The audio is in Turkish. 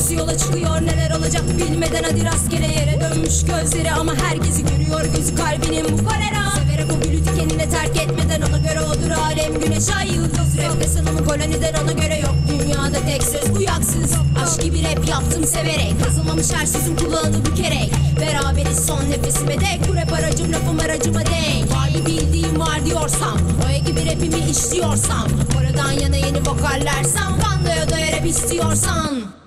Öncüsü yola çıkıyor neler olacak bilmeden. Hadi rastgele yere dönmüş gözleri Ama herkesi görüyor gözü kalbinin bu kolera. Severek o gülü dikenine terk etmeden ona göre odur alem. Güneş ay yıldız Rap ve sanımı koloniden ona göre yok. Dünyada tek söz uyaksız Aşk gibi rap yaptım severek. Kazılmamış her sözüm kulağını bükerek. Beraberiz son nefesime dek. Bu rap aracım lafım aracıma denk Var bir bildiğim var diyorsam O gibi rapimi işliyorsam. Oradan yana yeni vokallersem Bandoya doya rap istiyorsan.